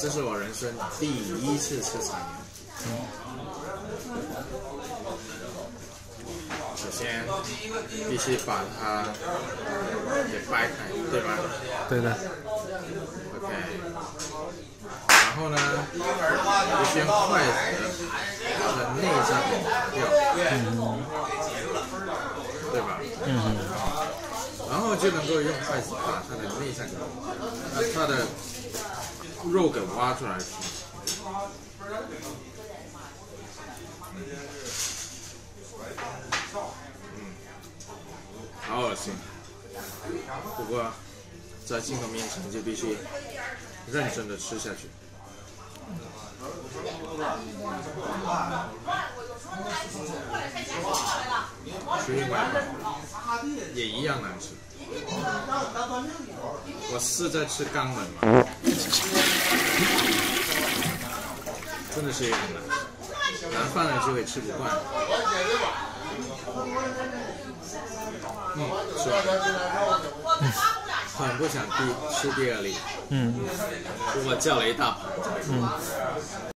这是我人生第一次吃肠炎。首先必须把它给掰开，对吧对的，？OK。然后呢，必须用筷子把它的内脏给拿掉，对吧？嗯然后就能够用筷子把它的内脏给，把它的肉给挖出来吃。嗯，好恶心。不过在镜头面前就必须认真的吃下去。吃一碗也一样难吃。我是在吃肛门吗，真的是有点难吃，南方人就会吃不惯。嗯，是吧？很不想第吃第二粒，嗯我叫了一大盘。嗯。